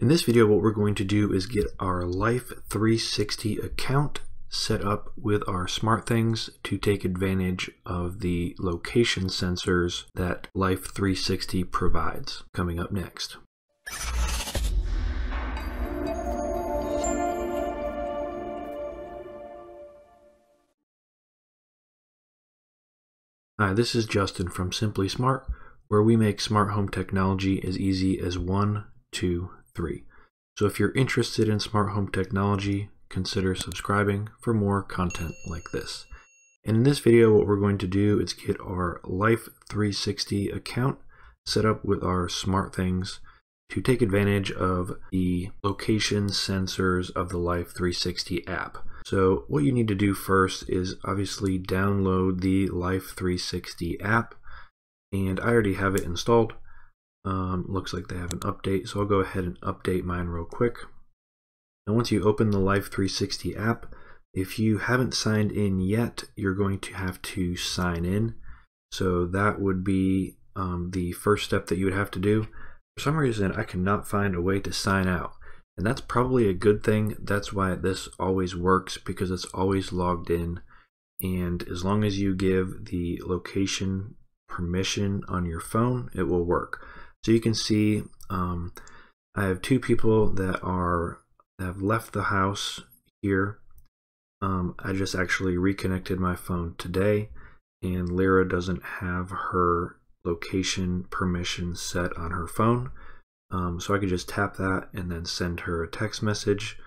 In this video, what we're going to do is get our Life 360 account set up with our SmartThings to take advantage of the location sensors that Life 360 provides. Coming up next. Hi, this is Justin from Simply Smart, where we make smart home technology as easy as one, two, three. So if you're interested in smart home technology, consider subscribing for more content like this. And in this video, what we're going to do is get our Life 360 account set up with our SmartThings to take advantage of the location sensors of the Life 360 app. So what you need to do first is obviously download the Life 360 app and I already have it installed. Um, looks like they have an update, so I'll go ahead and update mine real quick. And once you open the Life 360 app, if you haven't signed in yet, you're going to have to sign in. So that would be um, the first step that you would have to do. For some reason, I cannot find a way to sign out. And that's probably a good thing. That's why this always works because it's always logged in. And as long as you give the location permission on your phone, it will work. So you can see um, I have two people that are that have left the house here. Um, I just actually reconnected my phone today, and Lyra doesn't have her location permission set on her phone. Um, so I could just tap that and then send her a text message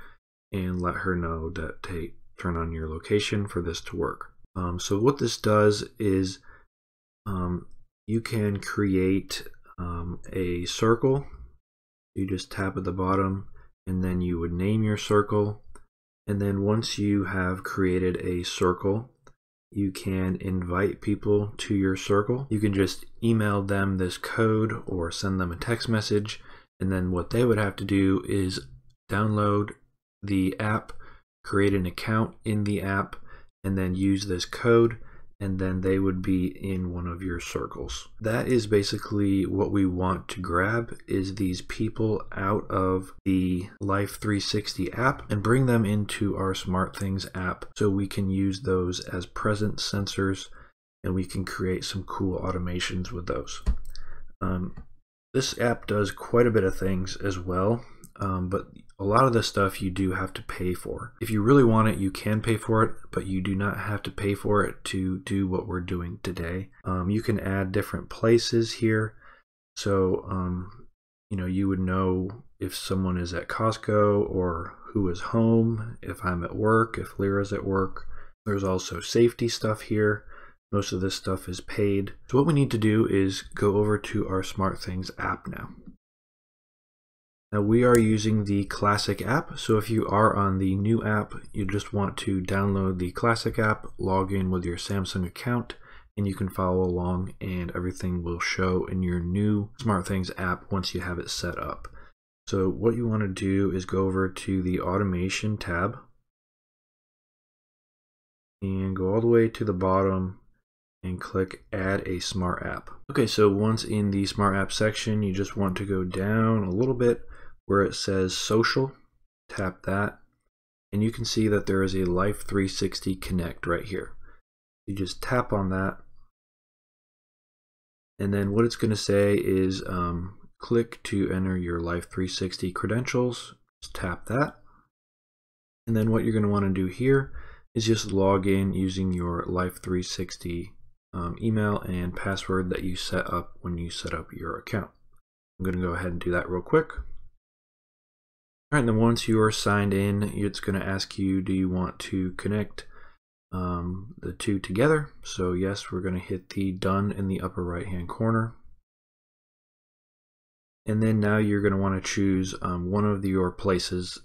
and let her know that hey, turn on your location for this to work. Um, so what this does is um, you can create um, a circle. You just tap at the bottom and then you would name your circle. And then once you have created a circle, you can invite people to your circle. You can just email them this code or send them a text message. And then what they would have to do is download the app, create an account in the app, and then use this code and then they would be in one of your circles. That is basically what we want to grab is these people out of the Life 360 app and bring them into our SmartThings app so we can use those as presence sensors and we can create some cool automations with those. Um, this app does quite a bit of things as well, um, but a lot of the stuff you do have to pay for. If you really want it, you can pay for it, but you do not have to pay for it to do what we're doing today. Um, you can add different places here. So, um, you know, you would know if someone is at Costco or who is home, if I'm at work, if Lyra's at work. There's also safety stuff here. Most of this stuff is paid. So what we need to do is go over to our SmartThings app now. Now we are using the classic app, so if you are on the new app, you just want to download the classic app, log in with your Samsung account, and you can follow along and everything will show in your new SmartThings app once you have it set up. So what you want to do is go over to the automation tab and go all the way to the bottom and click add a smart app. Okay, so once in the smart app section, you just want to go down a little bit where it says social, tap that, and you can see that there is a Life 360 Connect right here. You just tap on that, and then what it's going to say is um, click to enter your Life 360 credentials. Just tap that. And then what you're going to want to do here is just log in using your Life 360 um, email and password that you set up when you set up your account. I'm going to go ahead and do that real quick. All right, and then once you are signed in, it's going to ask you, do you want to connect um, the two together? So yes, we're going to hit the done in the upper right hand corner. And then now you're going to want to choose um, one of the, your places.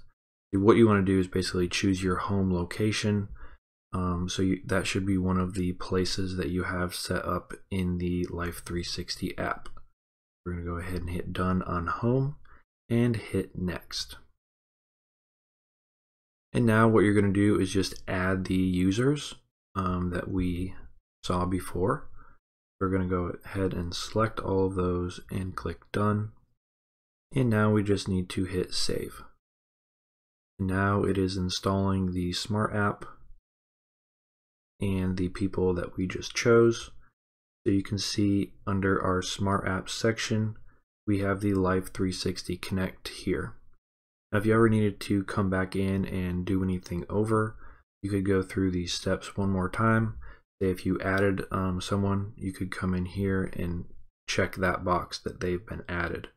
What you want to do is basically choose your home location. Um, so you, that should be one of the places that you have set up in the Life 360 app. We're going to go ahead and hit done on home and hit next. And now what you're going to do is just add the users um, that we saw before. We're going to go ahead and select all of those and click done. And now we just need to hit save. Now it is installing the smart app and the people that we just chose. So you can see under our smart apps section, we have the Life 360 Connect here. Now, if you ever needed to come back in and do anything over, you could go through these steps one more time. Say if you added um, someone, you could come in here and check that box that they've been added.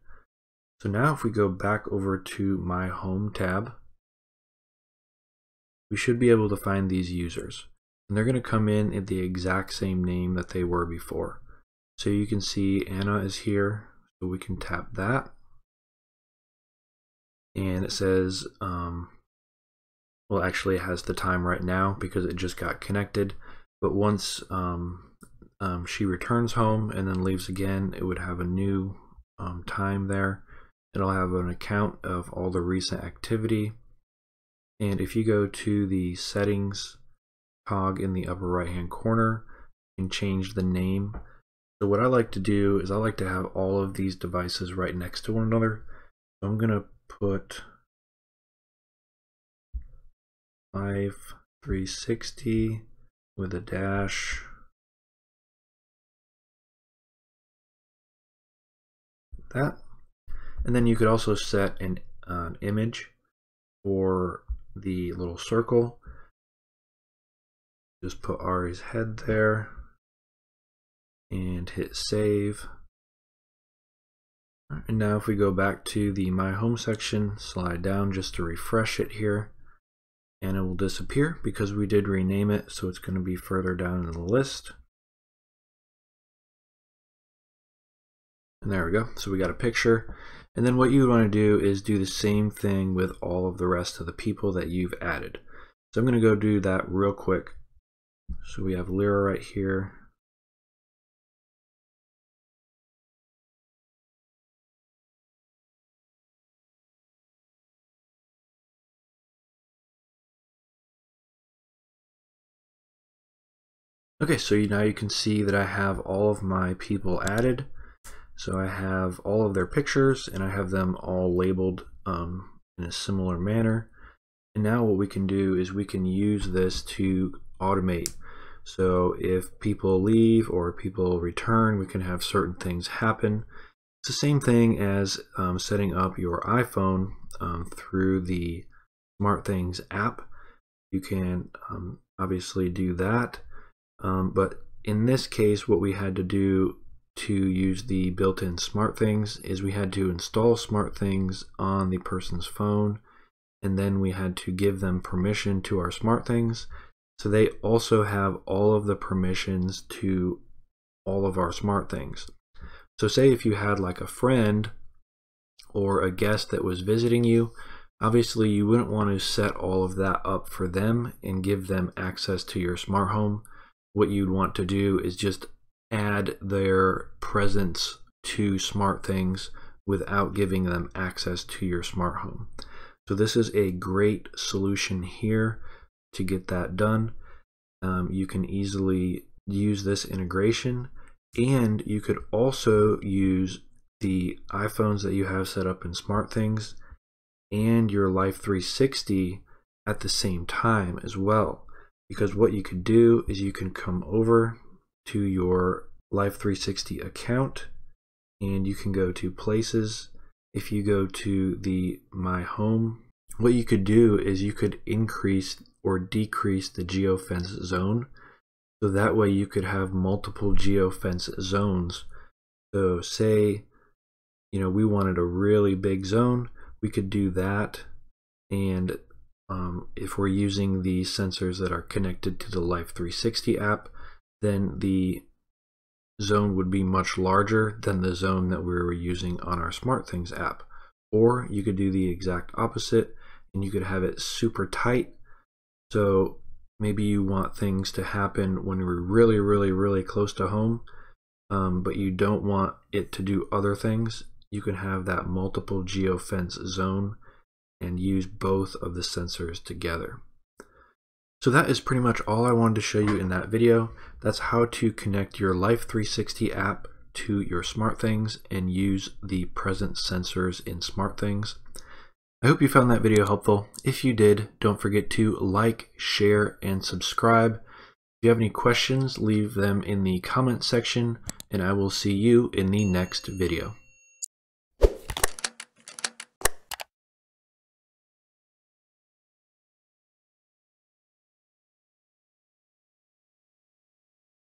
So now if we go back over to my home tab, we should be able to find these users. And they're going to come in at the exact same name that they were before. So you can see Anna is here, so we can tap that. And it says, um, well, actually it has the time right now because it just got connected. But once um, um, she returns home and then leaves again, it would have a new um, time there. It'll have an account of all the recent activity. And if you go to the settings cog in the upper right hand corner and change the name. So what I like to do is I like to have all of these devices right next to one another. So I'm going to put Life 360 with a dash. That. And then you could also set an, uh, image for the little circle. Just put Ari's head there and hit save. And now if we go back to the My Home section, slide down just to refresh it here, and it will disappear because we did rename it, so it's going to be further down in the list. And there we go. So we got a picture. And then what you would want to do is do the same thing with all of the rest of the people that you've added. So I'm going to go do that real quick. So we have Lyra right here. Okay, so you now you can see that I have all of my people added. So I have all of their pictures and I have them all labeled um, in a similar manner. And now what we can do is we can use this to automate. So if people leave or people return, we can have certain things happen. It's the same thing as um, setting up your iPhone um, through the SmartThings app. You can um, obviously do that. Um, but in this case, what we had to do to use the built-in SmartThings is we had to install SmartThings on the person's phone and then we had to give them permission to our SmartThings so they also have all of the permissions to all of our SmartThings. So say if you had like a friend or a guest that was visiting you, obviously you wouldn't want to set all of that up for them and give them access to your smart home. What you'd want to do is just add their presence to SmartThings without giving them access to your smart home. So this is a great solution here to get that done. Um, you can easily use this integration and you could also use the iPhones that you have set up in SmartThings and your Life 360 at the same time as well. Because what you could do is you can come over to your Life 360 account and you can go to places. If you go to the My Home, what you could do is you could increase or decrease the geofence zone. So that way you could have multiple geofence zones. So say, you know, we wanted a really big zone, we could do that. And um, if we're using the sensors that are connected to the Life 360 app, then the zone would be much larger than the zone that we were using on our SmartThings app. Or you could do the exact opposite and you could have it super tight so maybe you want things to happen when we're really, really, really close to home, um, but you don't want it to do other things. You can have that multiple geofence zone and use both of the sensors together. So that is pretty much all I wanted to show you in that video. That's how to connect your Life 360 app to your SmartThings and use the presence sensors in SmartThings. I hope you found that video helpful. If you did, don't forget to like, share, and subscribe. If you have any questions, leave them in the comment section, and I will see you in the next video.